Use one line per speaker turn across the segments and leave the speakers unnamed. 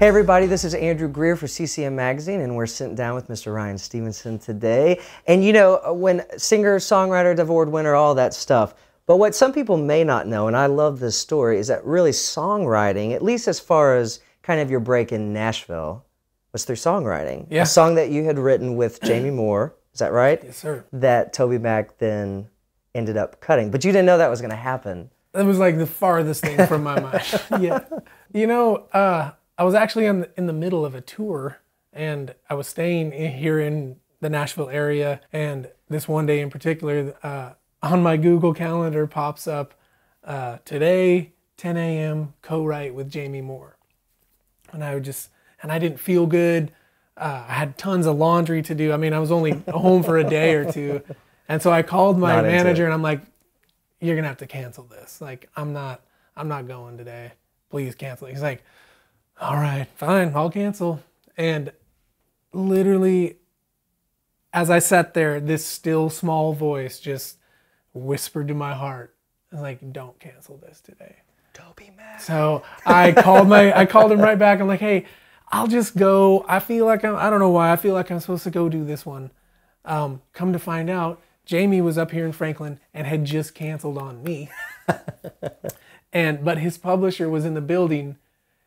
Hey everybody, this is Andrew Greer for CCM Magazine, and we're sitting down with Mr. Ryan Stevenson today. And you know, when singer, songwriter, award winner, all that stuff. But what some people may not know, and I love this story, is that really songwriting, at least as far as kind of your break in Nashville, was through songwriting.
Yeah.
A song that you had written with Jamie Moore, is that right?
Yes, sir.
That TobyMac then ended up cutting. But you didn't know that was going to happen.
That was like the farthest thing from my mind. yeah. You know, uh, I was actually in the, in the middle of a tour and I was staying in, here in the Nashville area. And this one day in particular, uh, on my Google Calendar pops up uh, today, 10 a.m., co write with Jamie Moore. And I would just, and I didn't feel good. Uh, I had tons of laundry to do. I mean, I was only home for a day or two. And so I called my
Not
manager and I'm like, you're gonna have to cancel this. Like, I'm not, I'm not going today. Please cancel. It. He's like, all right, fine, I'll cancel. And literally, as I sat there, this still small voice just whispered to my heart, like, don't cancel this today.
Toby Mac.
So I called my I called him right back. I'm like, hey, I'll just go. I feel like I'm I don't know why. I feel like I'm supposed to go do this one. Um, come to find out, Jamie was up here in Franklin and had just canceled on me. and but his publisher was in the building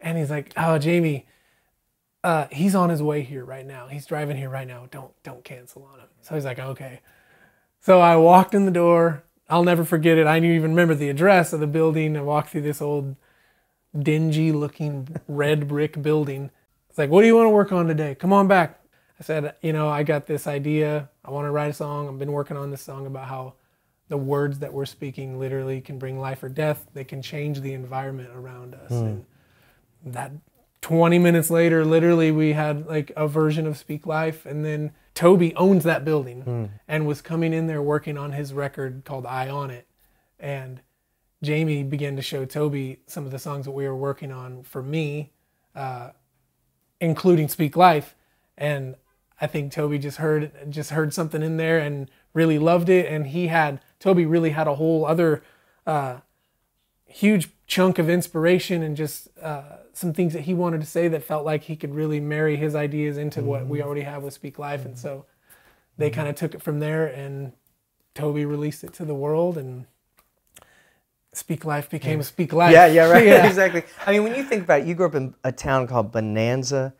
and he's like, Oh, Jamie, uh, he's on his way here right now. He's driving here right now. Don't don't cancel on him. So he's like, Okay. So I walked in the door. I'll never forget it. I didn't even remember the address of the building. I walked through this old dingy looking red brick building. It's like, what do you want to work on today? Come on back. I said, you know, I got this idea. I want to write a song. I've been working on this song about how the words that we're speaking literally can bring life or death. They can change the environment around us. And that 20 minutes later, literally, we had like a version of Speak Life. And then Toby owns that building and was coming in there working on his record called Eye on It. And Jamie began to show Toby some of the songs that we were working on for me, uh, including Speak Life. And I think Toby just heard just heard something in there and really loved it. And he had Toby really had a whole other uh, huge chunk of inspiration and just uh, some things that he wanted to say that felt like he could really marry his ideas into what we mm-hmm. already have with Speak Life. And mm-hmm. so they mm-hmm. kind of took it from there and Toby released it to the world and Speak Life became Speak Life.
Yeah, yeah, right.
Yeah.
exactly. I mean, when you think about it, you grew up in a town called Bonanza,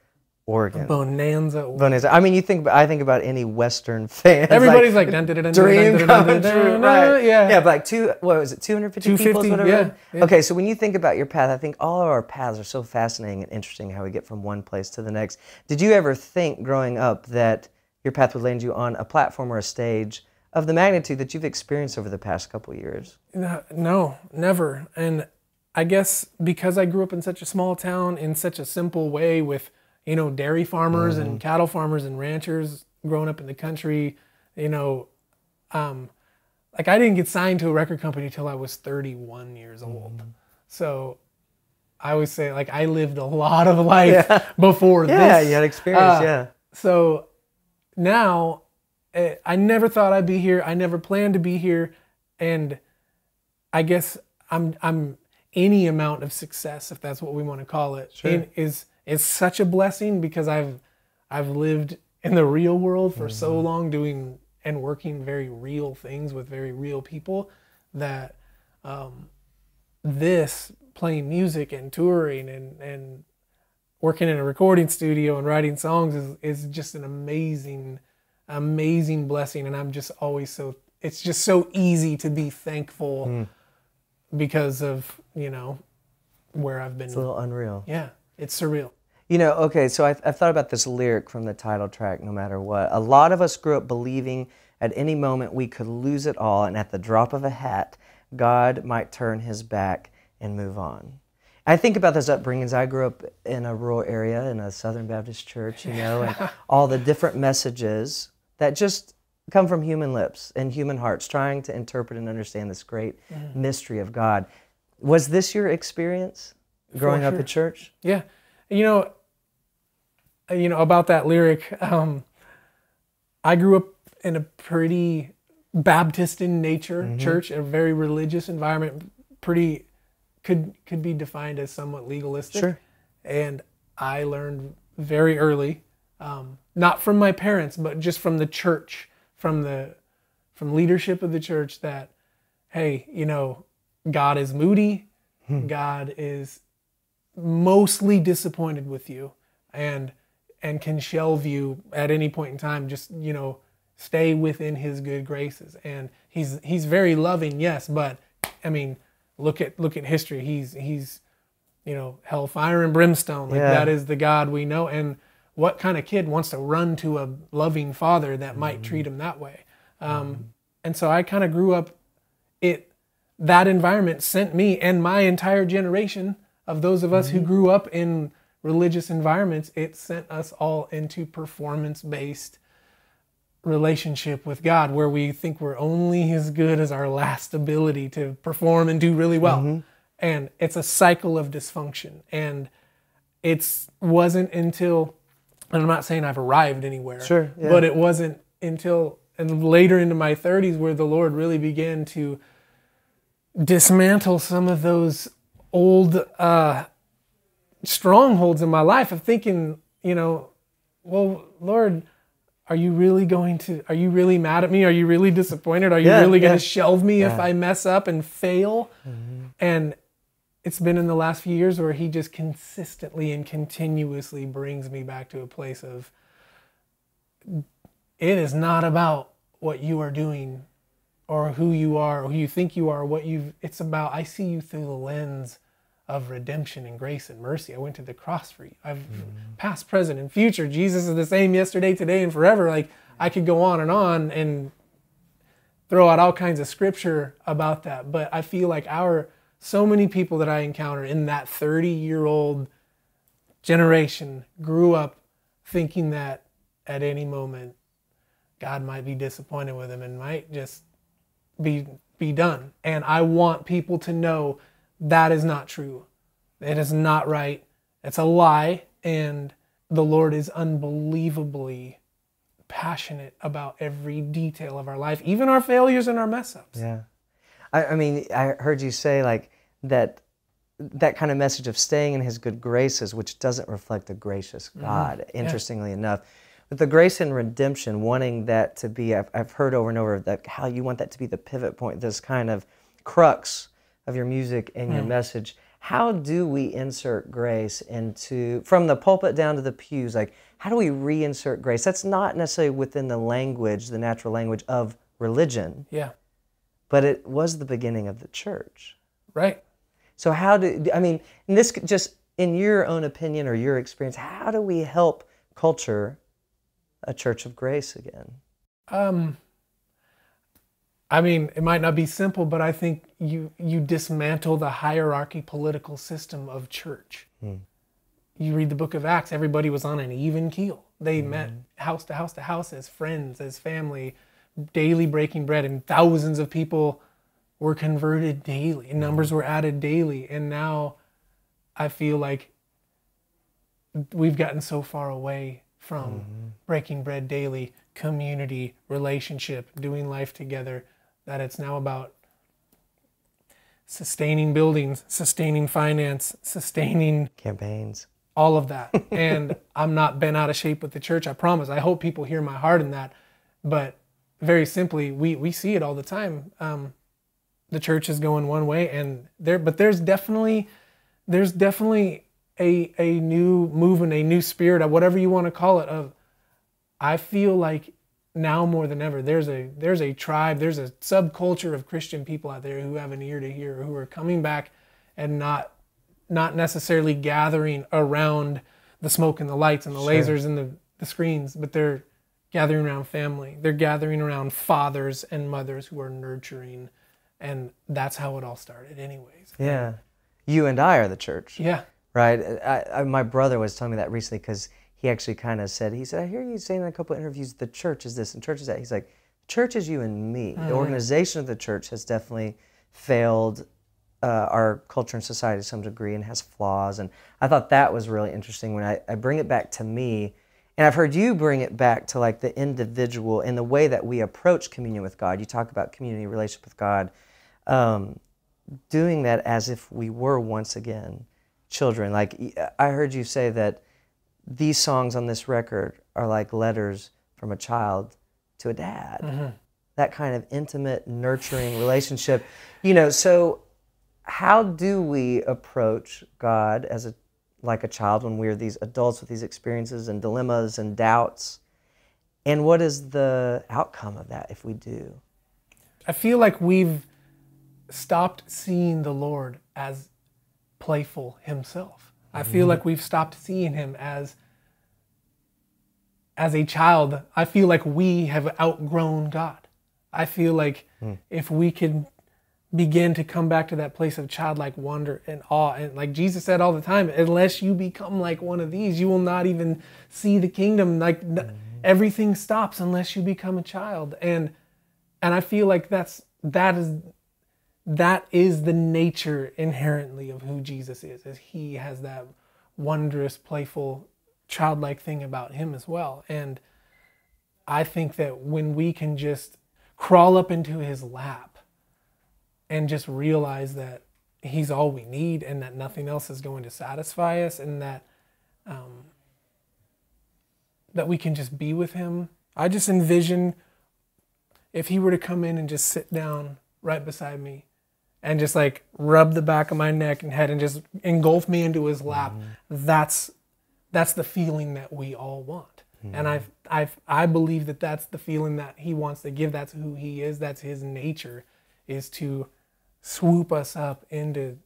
Oregon.
Bonanza.
Bonanza. I mean, you think. I think about any Western fan.
Everybody's like, dun,
dream come true, right?
Yeah.
yeah. But like two. What was it? Two hundred fifty people. is
250,
whatever.
yeah, yeah.
Okay, so when you think about your path, I think all of our paths are so fascinating and interesting. How we get from one place to the next. Did you ever think growing up that your path would land you on a platform or a stage of the magnitude that you've experienced over the past couple years?
No, never. And I guess because I grew up in such a small town in such a simple way with, you know, dairy farmers and cattle farmers and ranchers growing up in the country, you know, um, like I didn't get signed to a record company till I was 31 years old. So I always say like I lived a lot of life before
Yeah,
this.
Yeah, you had experience.
Uh,
yeah.
So now eh, I never thought I'd be here. I never planned to be here. And I guess I'm I'm any amount of success, if that's what we want to call it, in- is is such a blessing because I've I've lived in the real world for so long doing and working very real things with very real people that um, this playing music and touring and and working in a recording studio and writing songs is, is just an amazing amazing blessing. And i'm just always so it's just so easy to be thankful because of you know where i've been.
It's a little unreal.
yeah it's surreal
You know, okay, so I've, I've thought about this lyric from the title track, No Matter What. A lot of us grew up believing at any moment we could lose it all, and at the drop of a hat, God might turn his back and move on. I think about those upbringings. I grew up in a rural area in a Southern Baptist church, you know, and all the different messages that just come from human lips and human hearts trying to interpret and understand this great mystery of God. Was this your experience growing up
sure.
at church?
Yeah, you know, you know about that lyric. Um, I grew up in a pretty Baptist in nature
Mm-hmm.
church, a very religious environment. Pretty could could be defined as somewhat legalistic.
Sure.
And I learned very early, um, not from my parents, but just from the church, from the from leadership of the church, that hey, you know, God is moody, God is mostly disappointed with you, and and can shelve you at any point in time. Just you know, stay within His good graces, and He's He's very loving, yes, but I mean, look at look at history. He's he's you know hellfire and brimstone. Like
Yeah.
that is the God we know. And what kind of kid wants to run to a loving father that might mm-hmm. treat him that way? Um, mm-hmm. And so I kind of grew up. It that environment sent me and my entire generation of those of us who mm-hmm. grew up in religious environments. It sent us all into performance based relationship with God where we think we're only as good as our last ability to perform and do really well. And it's a cycle of dysfunction. And it wasn't until and I'm not saying I've arrived anywhere.
Sure, yeah.
But it wasn't until and later into my 30s where the Lord really began to dismantle some of those old uh, strongholds in my life of thinking, you know, well, Lord, are you really going to, are you really mad at me? Are you really disappointed? Are you
Yeah,
really going to shelve me if I mess up and fail? Mm-hmm. And it's been in the last few years where he just consistently and continuously brings me back to a place of it is not about what you are doing or who you are or who you think you are what you've, it's about i see you through the lens of redemption and grace and mercy. I went to the cross for you. I've hmm. past present and future. Jesus is the same yesterday today and forever. Like i could go on and on and throw out all kinds of scripture about that but i feel like our so many people that i encounter in that 30 year old generation grew up thinking that at any moment god might be disappointed with them and might just be be done. And i want people to know that is not true. It is not right. It's a lie and the lord is unbelievably passionate about every detail of our life even our failures and our mess ups
Yeah. I, I mean, I heard you say like that that kind of message of staying in his good graces, which doesn't reflect a gracious mm-hmm. God, interestingly enough. But the grace and redemption, wanting that to be, I've, I've heard over and over that how you want that to be the pivot point, this kind of crux of your music and your message. How do we insert grace into, from the pulpit down to the pews, like how do we reinsert grace? That's not necessarily within the language, the natural language of religion
yeah
but it was the beginning of the church.
right
So how do I mean? This just in your own opinion or your experience, how do we help culture a church of grace again?
Um, I mean, it might not be simple, but I think you you dismantle the hierarchy political system of church. Hmm. You read the book of Acts, everybody was on an even keel. They hmm. met house to house to house as friends, as family, daily breaking bread, and thousands of people were converted daily. And numbers were added daily. And now I feel like we've gotten so far away from mm-hmm. breaking bread daily, community, relationship, doing life together, that it's now about sustaining buildings, sustaining finance, sustaining
Campaigns.
all of that. And I'm not bent out of shape with the church, I promise. I hope people hear my heart in that. But very simply, we, we see it all the time. Um, the church is going one way and there but there's definitely there's definitely a a new movement, a new spirit, whatever you want to call it, of I feel like now more than ever there's a there's a tribe, there's a subculture of Christian people out there who have an ear to hear, who are coming back and not not necessarily gathering around the smoke and the lights and the lasers and the, the screens, but they're gathering around family. They're gathering around fathers and mothers who are nurturing. And that's how it all started, anyways.
Yeah. You and I are the church,
Yeah.
right? I, I, my brother was telling me that recently because he actually kind of said, he said, I hear you saying in a couple of interviews, the church is this and church is that. He's like, church is you and me. The organization of the church has definitely failed uh, our culture and society to some degree and has flaws. And I thought that was really interesting when I, I bring it back to me. And I've heard you bring it back to like the individual and the way that we approach communion with God. You talk about community relationship with God, um, doing that as if we were once again children. Like I heard you say that these songs on this record are like letters from a child to a dad.
Mm-hmm.
That kind of intimate, nurturing relationship. You know, so how do we approach God as a like a child when we're these adults with these experiences and dilemmas and doubts? And what is the outcome of that if we do?
I feel like we've stopped seeing the Lord as playful himself. I feel like we've stopped seeing him as as a child. I feel like we have outgrown God. I feel like hmm. if we could begin to come back to that place of childlike wonder and awe and like Jesus said all the time, unless you become like one of these, you will not even see the kingdom. Like n- hmm. everything stops unless you become a child. And and I feel like that's that is that is the nature inherently of who Jesus is, is he has that wondrous, playful, childlike thing about him as well. And I think that when we can just crawl up into his lap and just realize that he's all we need and that nothing else is going to satisfy us and that um, that we can just be with him. I just envision if he were to come in and just sit down right beside me and just like rub the back of my neck and head and just engulf me into his lap mm-hmm. that's that's the feeling that we all want. Hmm. And i i i believe that that's the feeling that he wants to give. That's who he is. That's his nature is to swoop us up into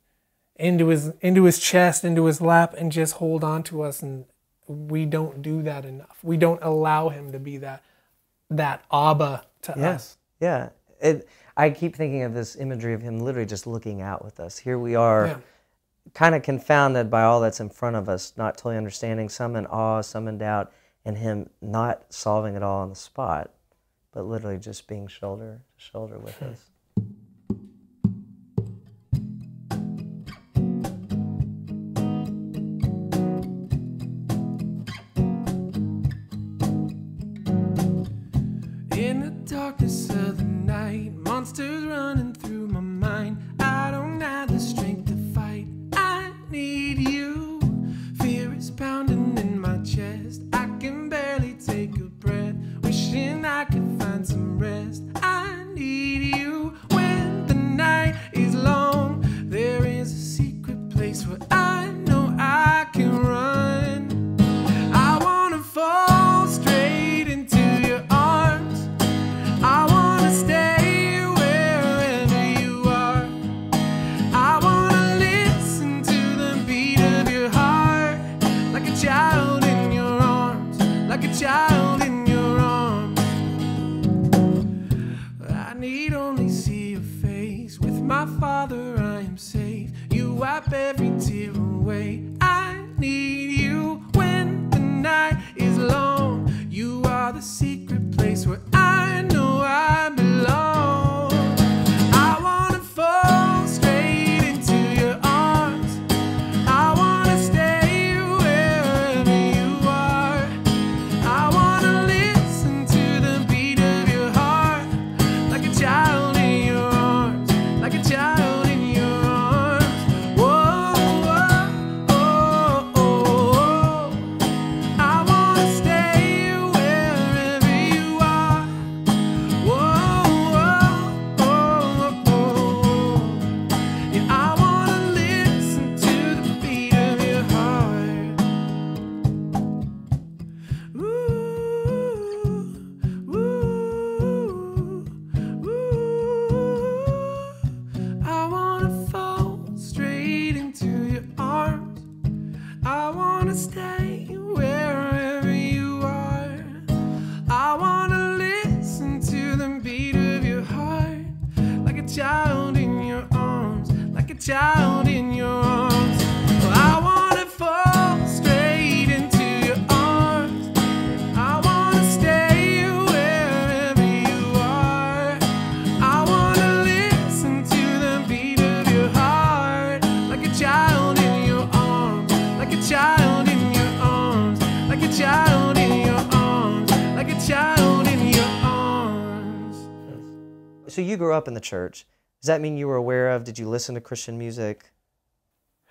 into his into his chest into his lap and just hold on to us. And we don't do that enough. We don't allow him to be that that abba to us.
Yeah. It, I keep thinking of this imagery of him literally just looking out with us. Here we are,
Yeah.
kind of confounded by all that's in front of us, not totally understanding, some in awe, some in doubt, and him not solving it all on the spot, but literally just being shoulder to shoulder with
hmm. us. You
grew up in the church. Does that mean you were aware of? Did you listen to Christian music?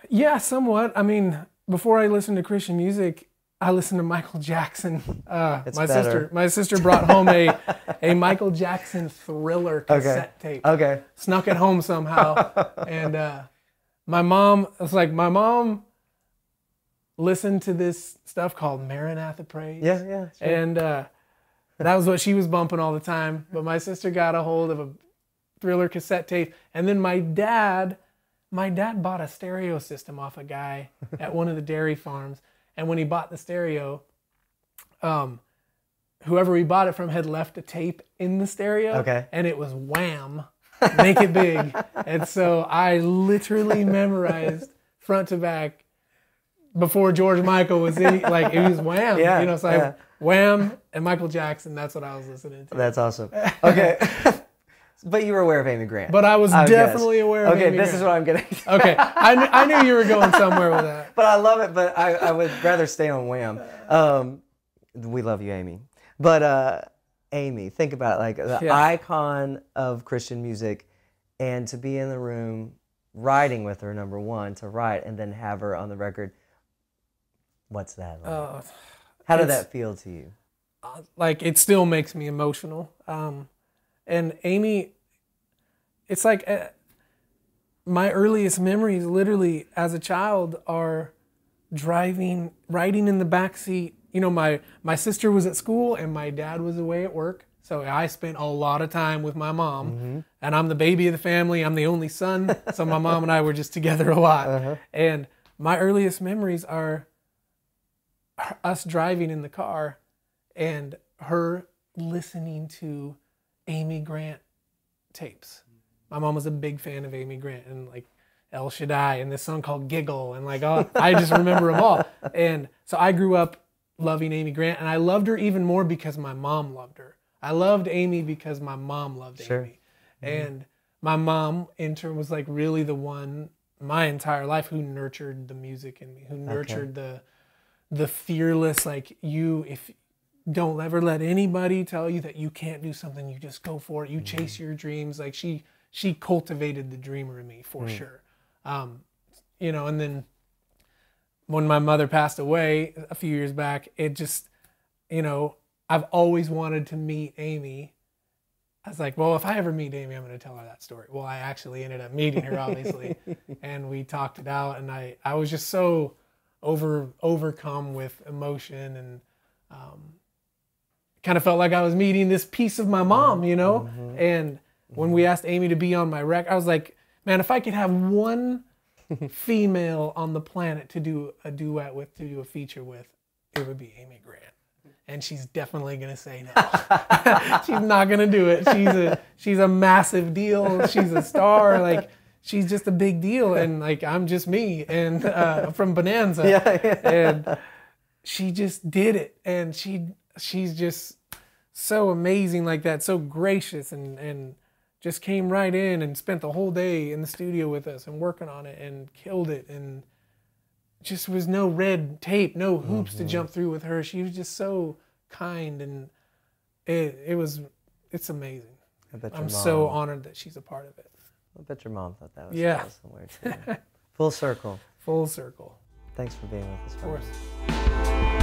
Yeah, somewhat. I mean, before I listened to Christian music, I listened to Michael Jackson. Uh,
It's
my
better.
sister, my sister brought home a a Michael Jackson Thriller cassette tape.
Okay.
Snuck it home somehow, and uh, my mom. It's like my mom listened to this stuff called Maranatha Praise.
Yeah, yeah.
And uh, that was what she was bumping all the time. But my sister got a hold of a thriller cassette tape. And then my dad, my dad bought a stereo system off a guy at one of the dairy farms. And when he bought the stereo, um, whoever we bought it from had left a tape in the stereo.
Okay.
And it was wham, make it big. and so I literally memorized front to back before George Michael was in, like it was Wham.
Yeah,
you know, so
yeah.
I Wham and Michael Jackson. That's what I was listening to.
That's awesome. Okay. But you were aware of Amy Grant.
But I was
I
definitely
guess.
aware of Amy.
Okay,
Amy
this
Grant.
is what I'm getting.
Okay, I, kn- I knew you were going somewhere with that.
but I love it. But I, I would rather stay on Wham. Um, we love you, Amy. But uh, Amy, think about it, like the
Yeah.
icon of Christian music, and to be in the room writing with her, number one, to write and then have her on the record. What's that like?
Uh,
How did that feel to you?
like it still makes me emotional. Um, and Amy, it's like uh, my earliest memories, literally as a child, are driving, riding in the back seat. You know, my my sister was at school and my dad was away at work, so I spent a lot of time with my mom. And I'm the baby of the family. I'm the only son, so my mom and I were just together a lot. And my earliest memories are us driving in the car and her listening to Amy Grant tapes. My mom was a big fan of Amy Grant and like El Shaddai and this song called Giggle and like oh, I just remember them all. And so I grew up loving Amy Grant and I loved her even more because my mom loved her. I loved Amy because my mom loved
Sure.
Amy. And my mom in turn was like really the one my entire life who nurtured the music in me, who nurtured the the fearless like you if don't ever let anybody tell you that you can't do something you just go for it you chase your dreams like she she cultivated the dreamer in me for sure um you know and then when my mother passed away a few years back it just you know i've always wanted to meet amy I was like, well, if I ever meet Amy, I'm going to tell her that story. Well, I actually ended up meeting her, obviously, and we talked it out. And I, I was just so over overcome with emotion and um, kind of felt like I was meeting this piece of my mom, you know. And when we asked Amy to be on my rec, I was like, man, if I could have one female on the planet to do a duet with, to do a feature with, it would be Amy Grant. And she's definitely gonna say no. she's not gonna do it. She's a she's a massive deal. She's a star. Like she's just a big deal. And like I'm just me and uh, from Bonanza.
Yeah, yeah.
And she just did it. And she she's just so amazing like that, so gracious and and just came right in and spent the whole day in the studio with us and working on it and killed it and just was no red tape, no hoops to mm-hmm. jump through with her. She was just so kind and it it was it's amazing.
I bet your
I'm
mom,
so honored that she's a part of it.
I bet your mom thought that was
Yeah.
somewhere too. Full circle.
Full circle.
Thanks for being with us.
Of course.